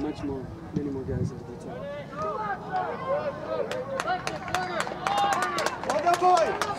Much more, many more guys at the top. Well done, boys!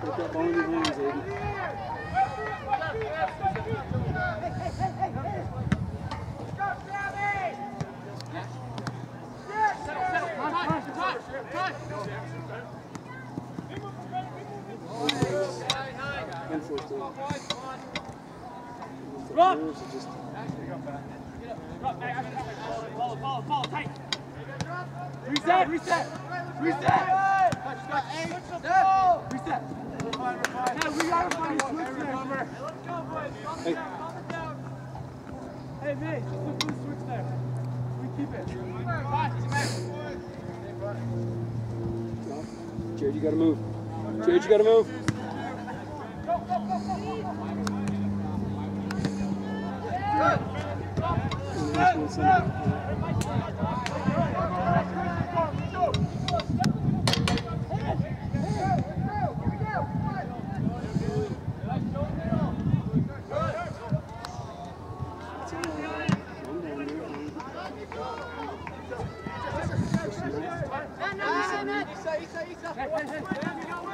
Put that ball in your hands, Aiden. And forced it. Rob! Nerves are just- Reset, reset, reset. Reset. Hey, we gotta find a switch there. Hey, Hey, May, just look for the switch there. We keep it. Jared, you gotta move. Jared, you gotta move. Nice one, son. It's all right. Calm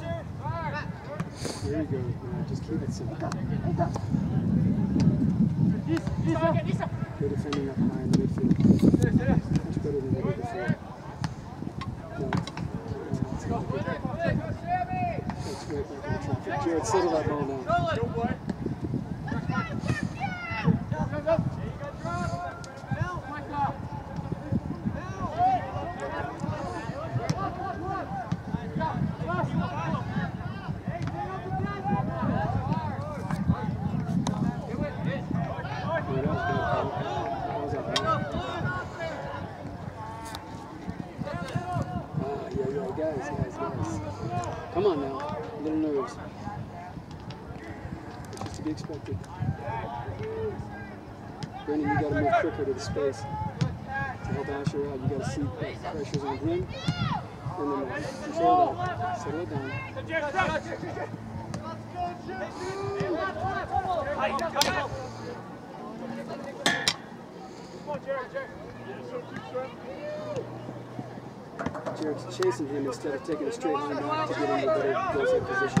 down, you're fine. There you go. Yeah, just keep it simple. Good defending up high in the midfield. Much better than they did before. No. That's great back in the traffic. Jared, settle that ball down. Yeah, that was good. That was up high. Ah, yeah, yeah, guys, guys, guys. Come on now. A little nerves. It's just to be expected. Brendan, you gotta move quicker to the space. To help Asher out, you gotta see pressure's on him. And then uh, control that. Settle it down. Jared's chasing him instead of taking a straight line back to get into a better position.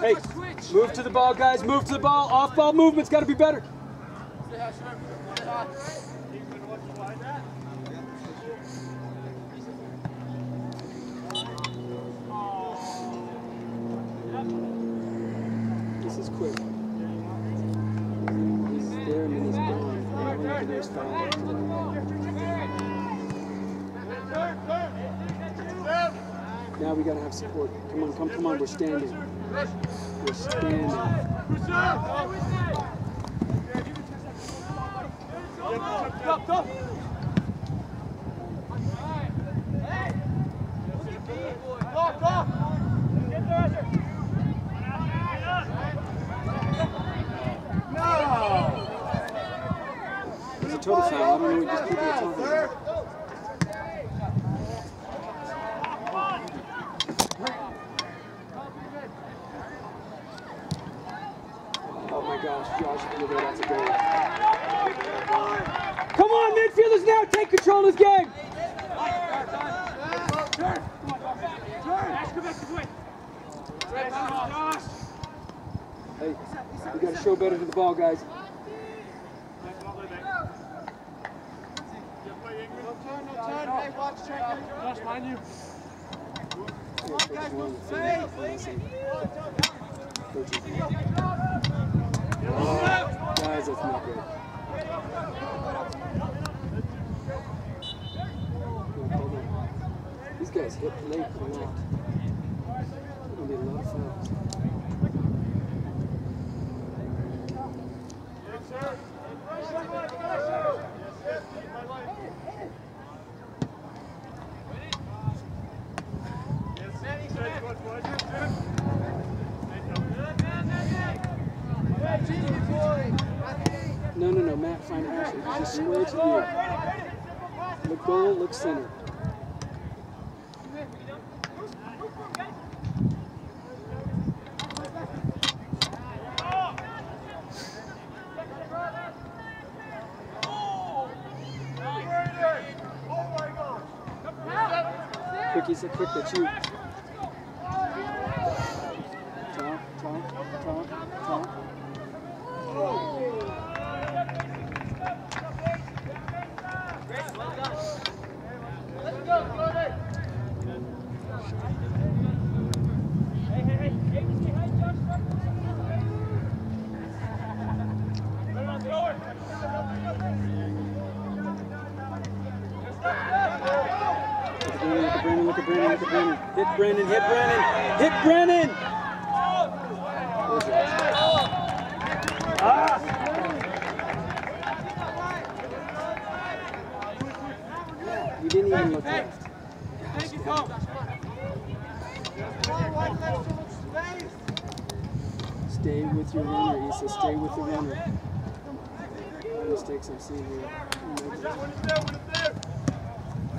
Hey, move to the ball, guys. Move to the ball. Off ball movement's got to be better. This is quick. He's there and he's gone. I don't foul. Now we gotta have support. Come on, come, come on. We're standing. We're standing. Stop, stop. Lock, lock. No! It's a total foul. I don't know what these people are talking about. Oh my gosh, Josh, look at that. That's a goal. Come on, midfielders now, take control of this game. Hey, we gotta show better to the ball, guys. Turn, no turn. Hey, watch, check it. Josh, mind you. Yeah, coach one, Hey, Coaches. hit late a lot. There's gonna be a lot of fouls. No, no, no, Matt, find Ashley. Just square to you. Look goal, look center. Quick, he said quick, that's you. Talk, talk, talk, talk. Look at Brandon, look at Brandon, look at Brandon. Hit Brandon, hit Brandon, hit Brandon! Ah! You didn't even look left. Take it home. Stay with your runner, Issa. Stay with the runner. What mistakes I'm seeing here.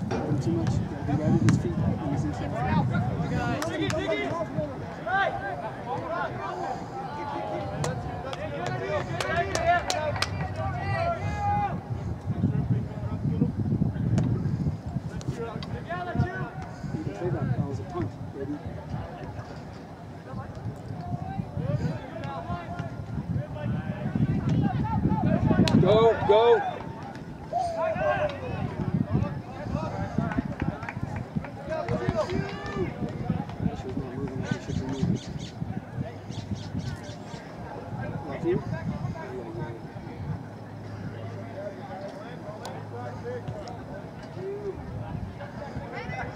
Doing too much. At his feet. He's in traffic. You can play that ball as a punt, baby. Go, go. She's not moving. She should be moving. Left you?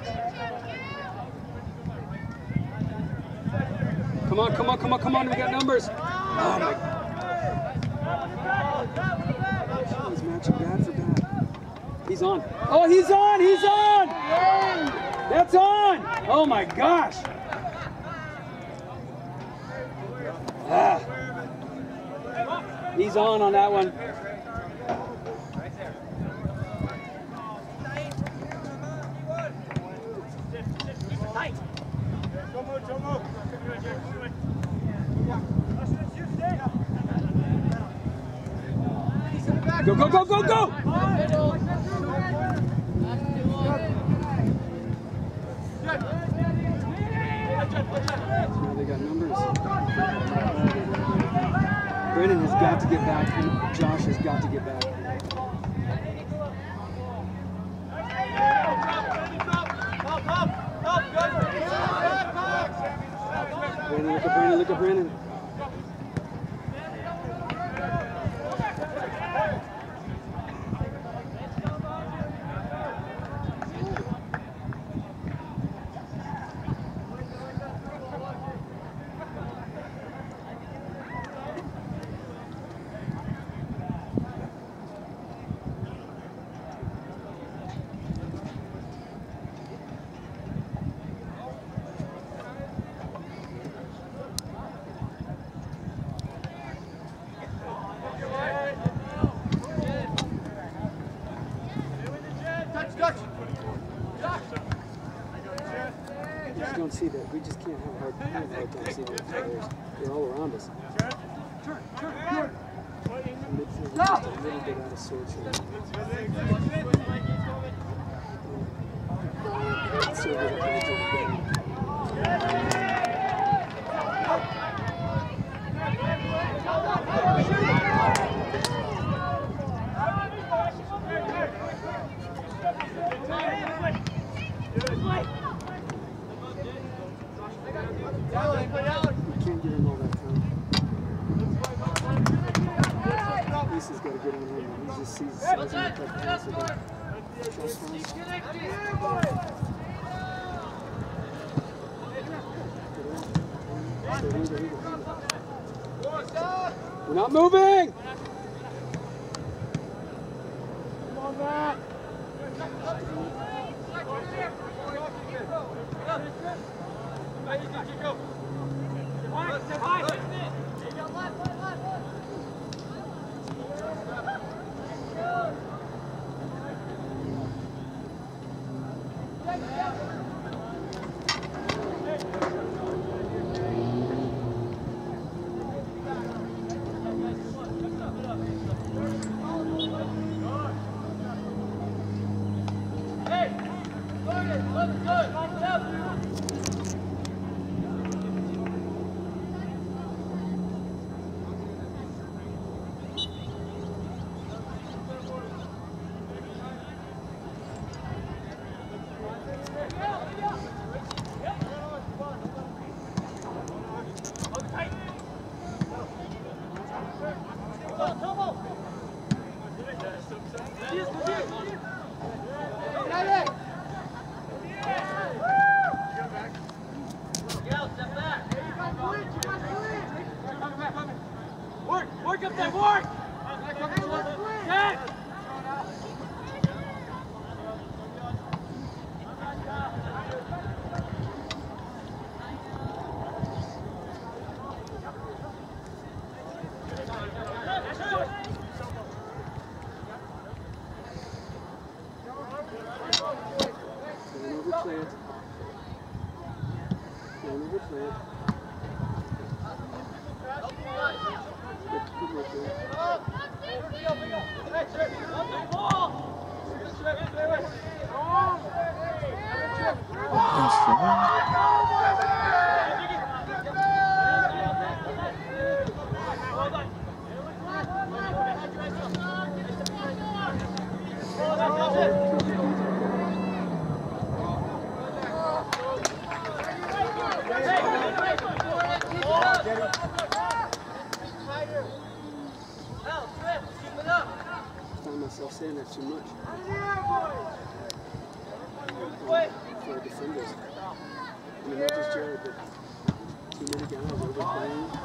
Yeah, yeah, yeah. Come on, come on. We got numbers. Oh my He's matching bad for bad. He's on. Oh, he's on. He's on. That's on. Oh my gosh. Ah. He's on on that one. Go, go, go, go, go. Now they got numbers. Brennan has got to get back. Josh has got to get back. Brandon, look at Brandon, look at Brandon. We just don't see that. We just can't have a hard, have a hard time seeing the players. They're all around us. Midfield is just a little bit out too much for defenders. I mean, not just Jared, but too many guys overplaying.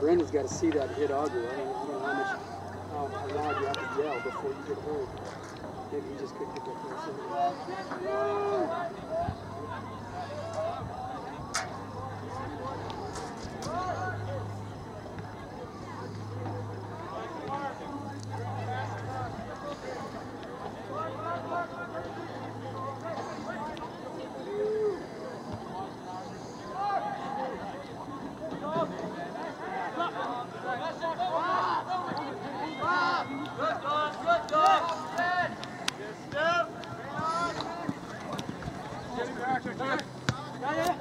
Brandon's got to see that hit Audrey. I don't, know how much how loud you have to yell before you get hurt. Maybe he just couldn't get that first Yeah,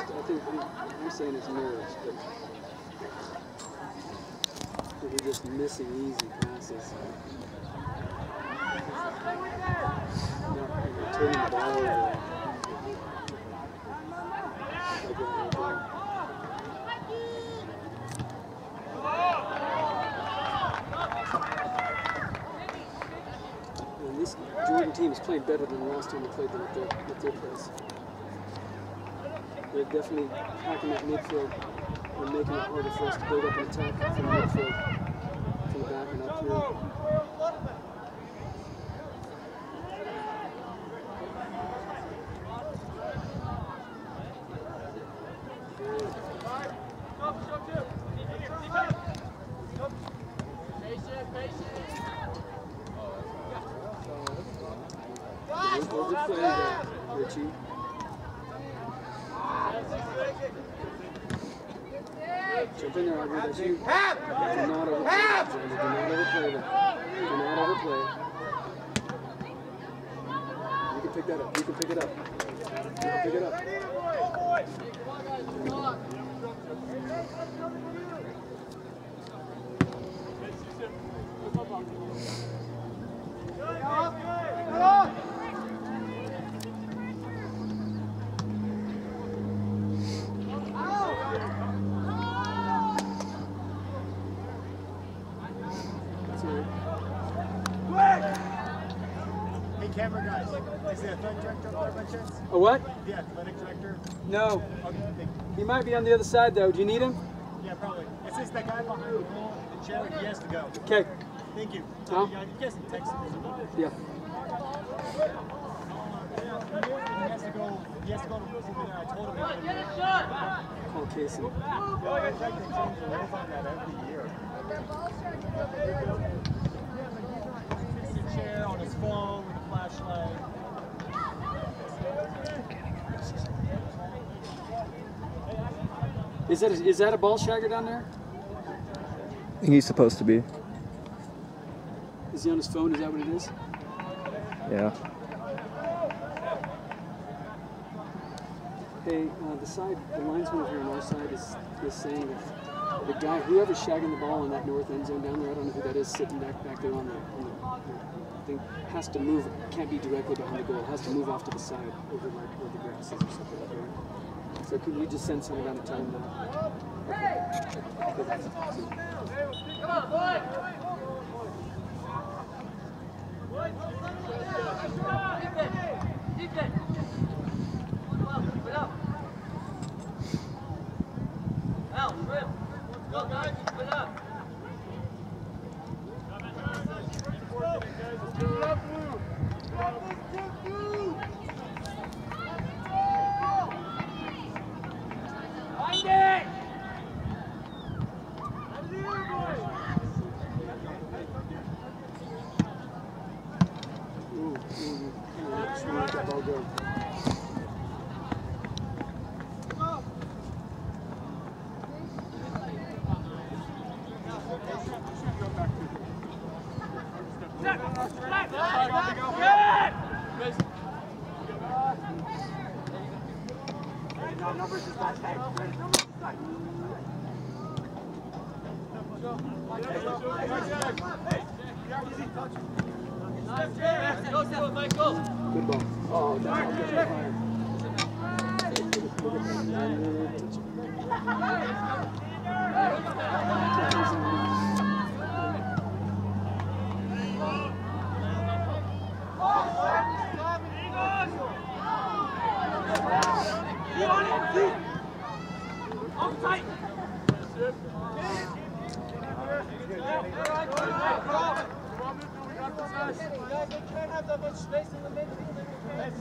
I think I'm, saying it's nerves, but we're just missing easy passes. And this Jordan team is playing better than the last time we played them at their, with their press. They're definitely hacking that midfield and making it harder for us to build up an attack from the midfield, from the back and up through. Don't overplay that, Richie. Jump in there, Aubrey. That's you. Hap! Do not overplay that, Jordan. Do not overplay that. Do not overplay it. You can pick that up. You can pick it up. You can pick it up. That's all right. Hey, camera guys. Is the athletic director up there by chance? A what? The athletic director? No. Okay. He might be on the other side, though. Do you need him? Yeah, probably. It says that guy behind the wall, the chair, he has to go. Okay. Thank you. Huh? Yeah, you guys can text him. Yeah. He has to go. He has to go to there. I told him. Yeah, Call Casey. To change the rules on that every year. Sits in a chair on his phone with a flashlight. Is that a, is that a ball shagger down there? He's supposed to be. Is he on his phone? Is that what it is? Yeah. Hey, uh, the side, the linesman over here on our side is, is saying that the guy, whoever's shagging the ball in that north end zone down there, I don't know who that is, sitting back back there on the, on the thing, has to move, can't be directly behind the goal, has to move off to the side over like where the grass is or something like that. So can you just send someone down to tell him that? Okay. Okay, that's- Ooh, ooh, ooh. Just wanna let that ball go. Now numbers is that tag. Ready? Side. Good ball. Oh, that's all good.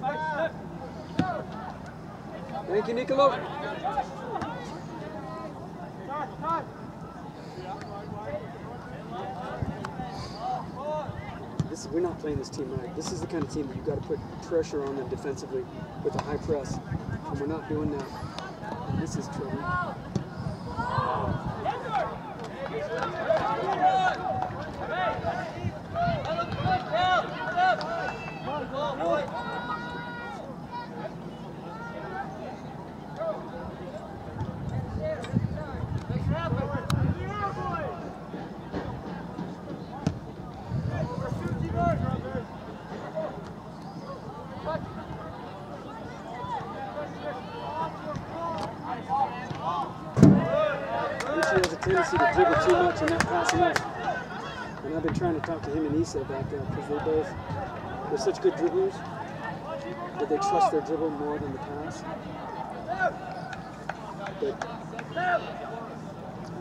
Higher. Thank you, Nicolo. This, we're not playing this team right. This is the kind of team that you've got to put pressure on them defensively with a high press. And we're not doing that. And this is trouble. Richie has a tendency to dribble too much and not pass enough. And I've been trying to Issa about that because they both, they're such good dribblers, but they trust their dribble more than the pass. But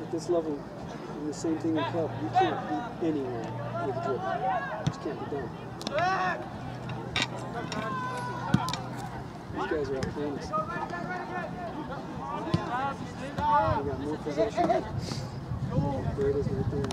at this level, and the same thing in club, you can't beat anyone with a dribble. It just can't be done. These guys are playing. We got more possession. There it is right there.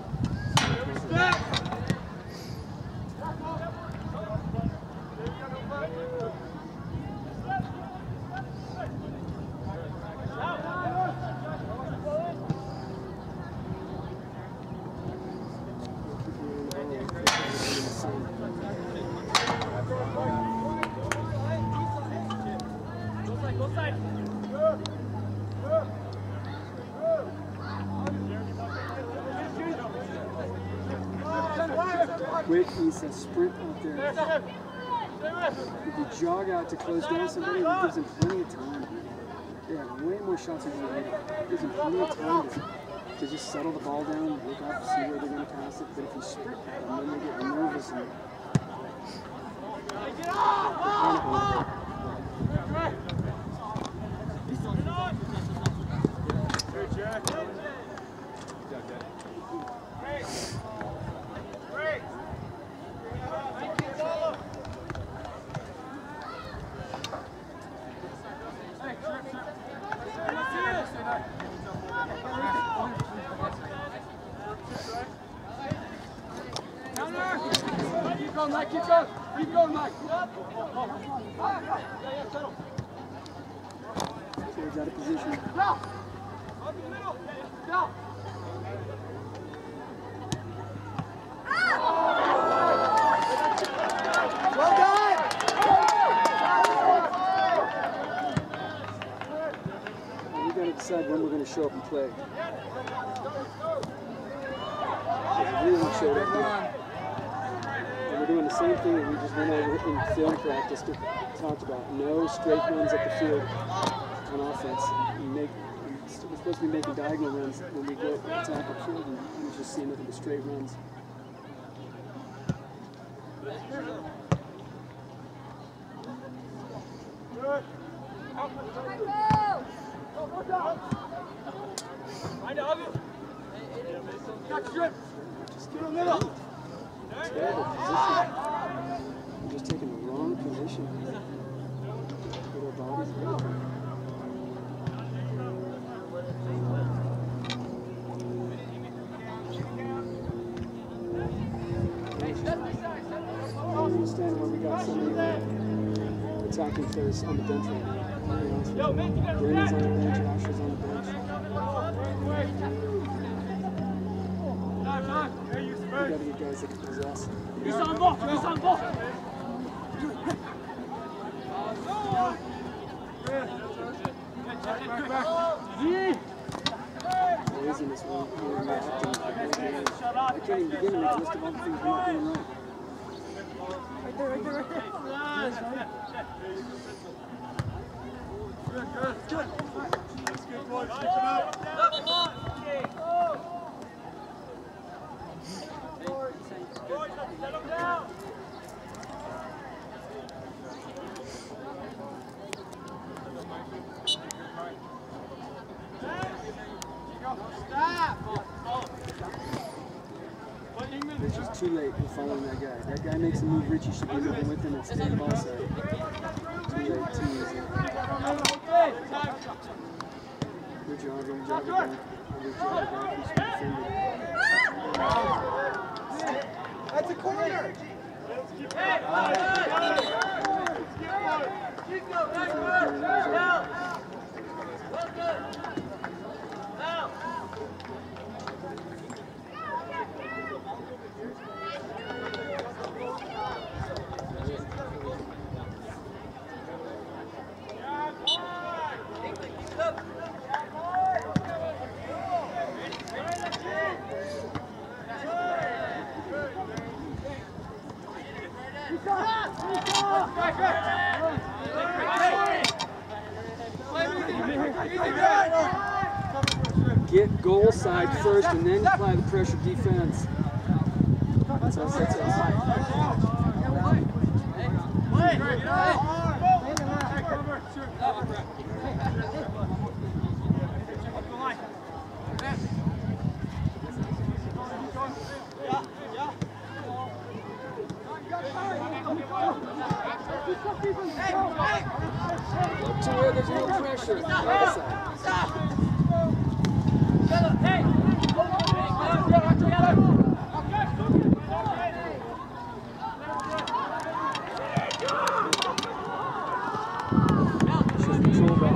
Quick, he's a sprint out there. If you jog out to close down somebody, it gives him plenty of time. They have way more shots than you. It gives him plenty of time to, just settle the ball down, look up, see where they're going to pass it. But if you sprint at them, then they get nervous and they're panic Keep going, Mike. Keep going. Keep going, Mike. He's out of position. Well done. We got to decide when we're going to show up and play. We really showed up here. And we're doing the same thing that we just went over in film practice to talked about. No straight runs up the field on offense. We make, we're supposed to be making diagonal runs when we go attack the field, and we just see nothing but straight runs. Got strip. Just get in the middle. Terrible position. We're just taking the wrong position. Put our bodies in. I don't understand why we got so many uh, attacking players on the bench right now. I'll be honest. Brandon's on the bench, Asher's on the bench. Gotta get guys that can possess. He's on ball. He's on ball. Laziness when when you're acting like a great man. I can't even begin to make a list of all the things we're not doing right. It's just too late in following that guy. That guy makes a move, Richie should be moving with him and stay ball side. Too late, too easy. Good job, good job, good job. Good job, back. You should defend it. That's a corner. Get goal side first and then apply the pressure defense. That's it sets up. Look to where there's no pressure. The other side. Should control ball.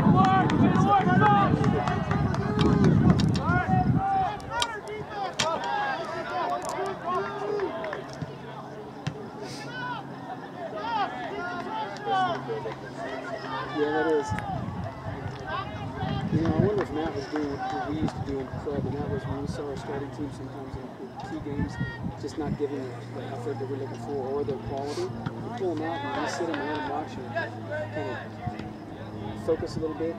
Yeah, that is. You know, I wonder if Matt was doing what we used to do in the club, and that was when we saw our starting team sometimes in in just not giving the, effort that we're looking for or the quality. Pull them out and we sit them and let them watch kind of focus a little bit,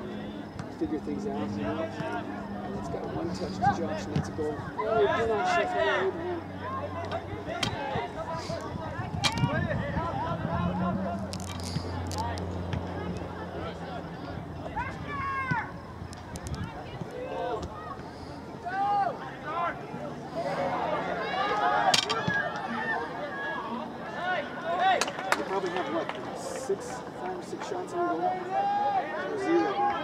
figure things out. You know, and it's got one touch to Josh, and that's a goal. Oh, do not shift forward. man. They probably have what, six, five or six shots on goal? Or Zero.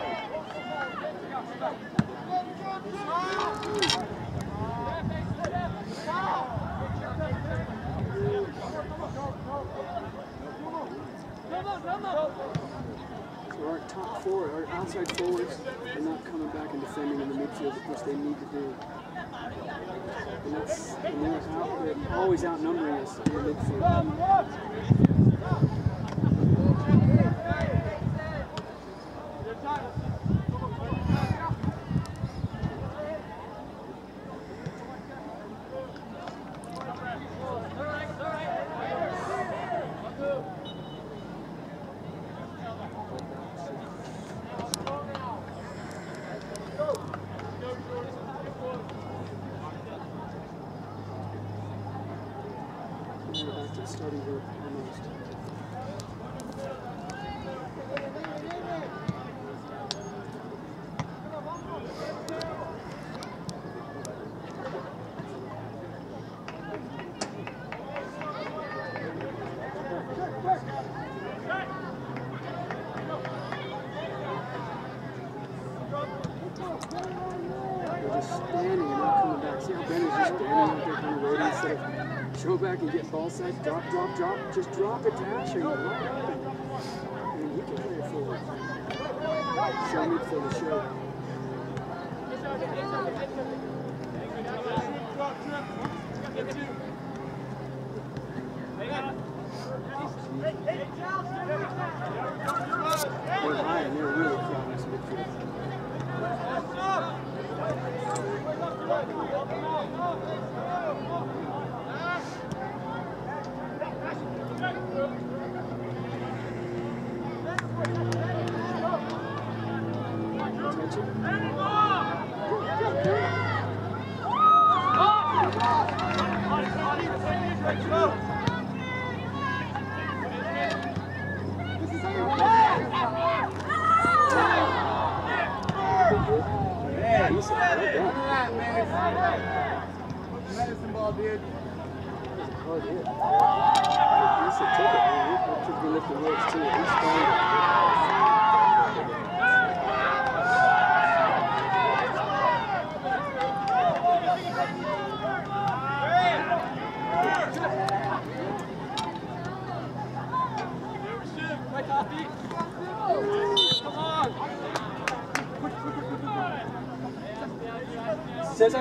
So our top four, our outside forwards, are not coming back and defending in the midfield, which they need to do. And that's, and they're, out, they're always outnumbering us in the midfield. We're back to the starting group almost. They're just standing and not coming back. See how Benny's just standing out there kind of waiting instead of show ball side, drop, drop, drop. Just drop it to Asher. You're right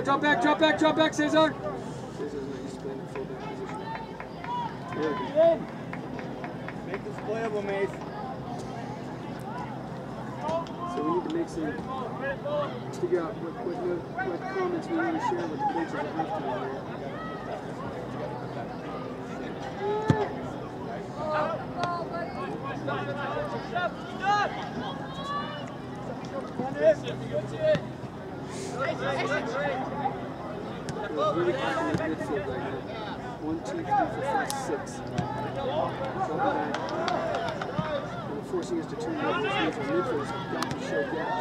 Drop back, drop back, drop back, Cesar. six. Uh, forcing us to turn over, the means our midfielders have got to show gap.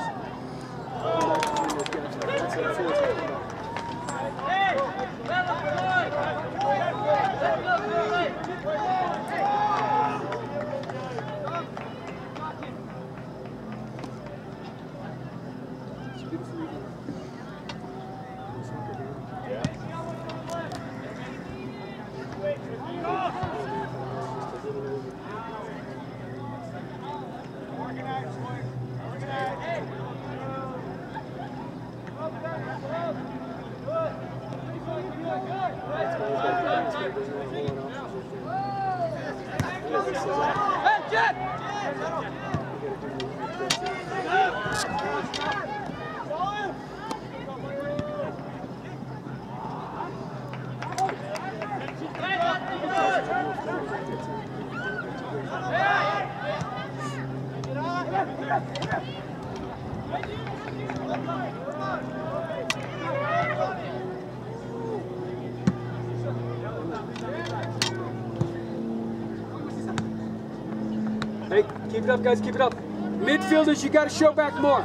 Keep it up, guys. Keep it up. Midfielders, you got to show back more.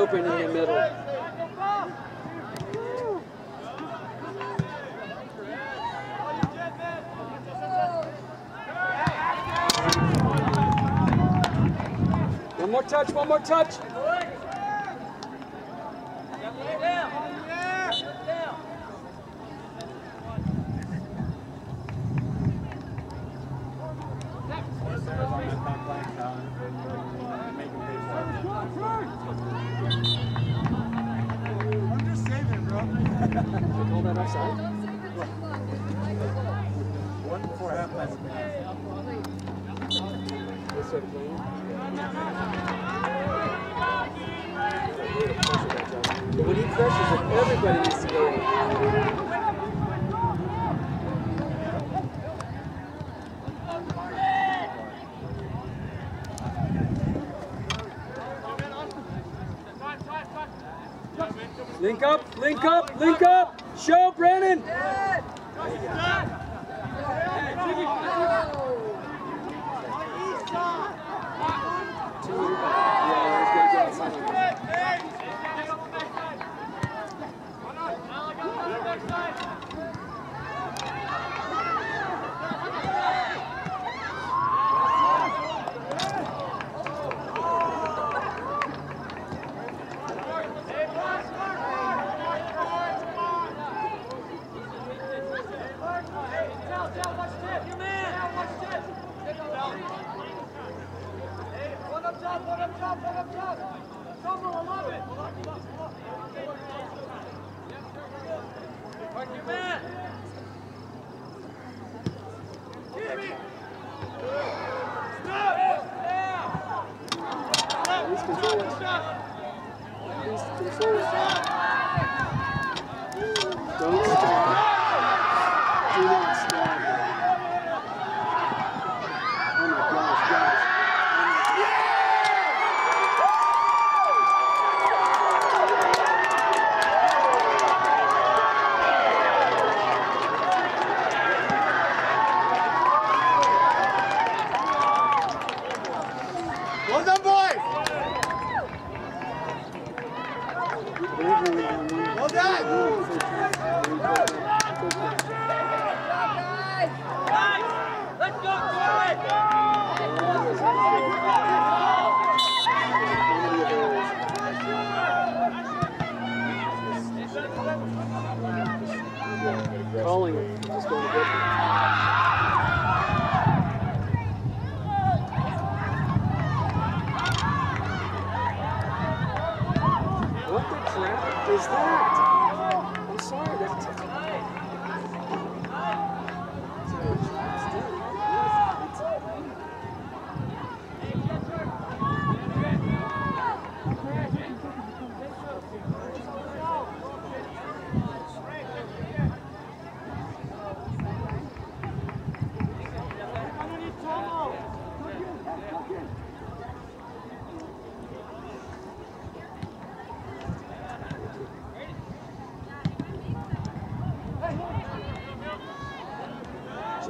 open in the middle. One more touch, one more touch. But when he pressures. Link up, link up, link up! Thank you.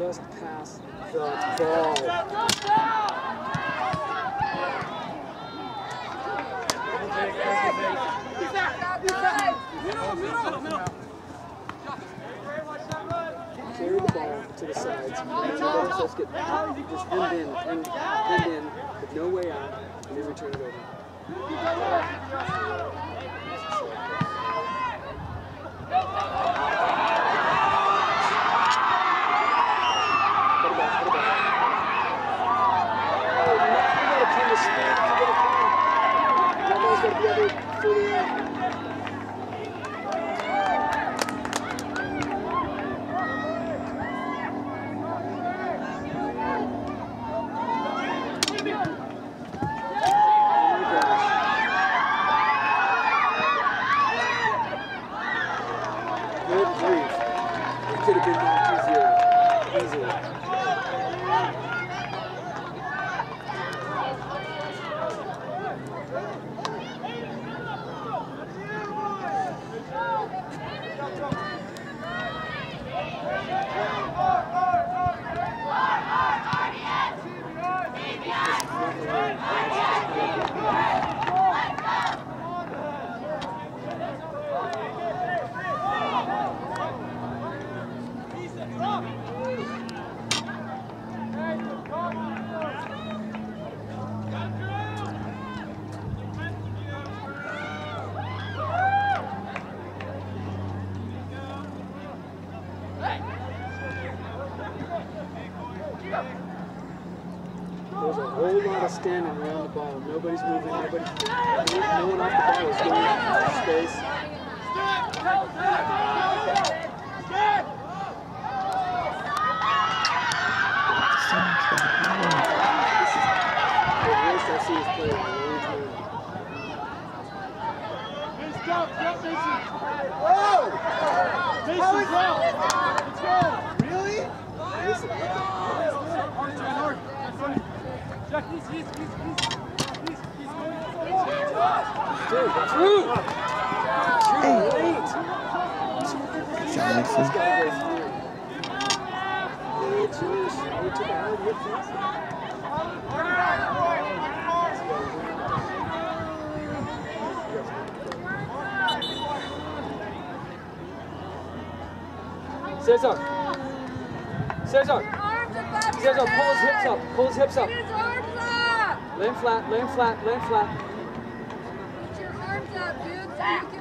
just pass the ball. Clear the ball to the sides. Just get just end in, end, end in, with no way out, and then return it over. it serious. I Cesar. Cesar. Cesar, pull his hips up. Pull his hips up. Lay him flat, lay him flat, lay him flat. Put your arms up, dude, so